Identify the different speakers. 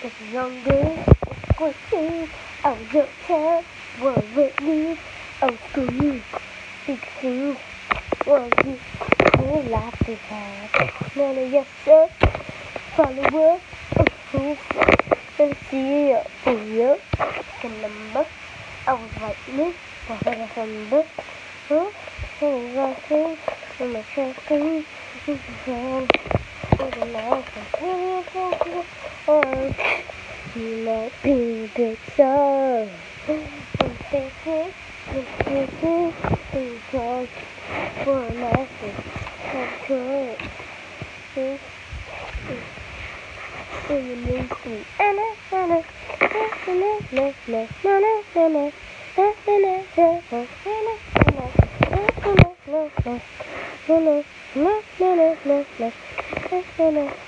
Speaker 1: The youngest was me, I was your child, was with me, I was to big things, was you, cool life to have. None of your stuff, follower, of who, and CEO, of you, the number, I was like me, but I remember, huh? Hey, right here, I'm a trusting, this is home, I'm a nice might be good soul. Because for master, I'm good. In the new street. Anna, Anna, Anna, Anna, Anna, Anna, Anna, Anna, Anna, Anna, Anna, Anna, Anna,